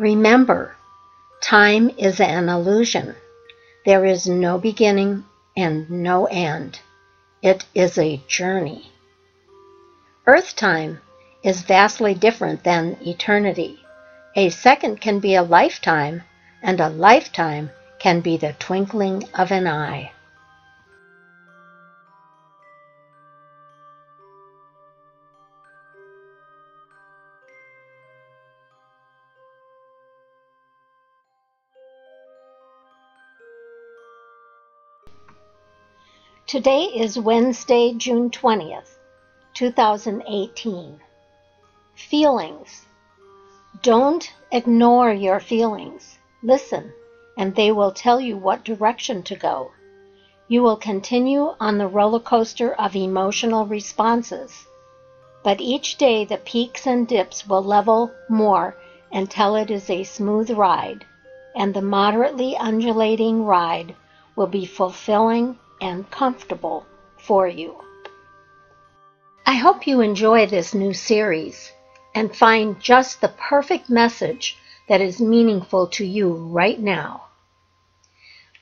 Remember, time is an illusion. There is no beginning and no end. It is a journey. Earth time is vastly different than eternity. A second can be a lifetime, and a lifetime can be the twinkling of an eye. Today is Wednesday, June 20th, 2018. Feelings. Don't ignore your feelings. Listen, and they will tell you what direction to go. You will continue on the roller coaster of emotional responses. But each day the peaks and dips will level more until it is a smooth ride, and the moderately undulating ride will be fulfilling and comfortable for you. I hope you enjoy this new series and find just the perfect message that is meaningful to you right now.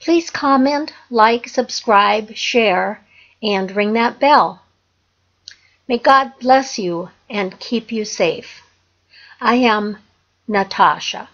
Please comment, like, subscribe, share, and ring that bell. May God bless you and keep you safe. I am Natascha.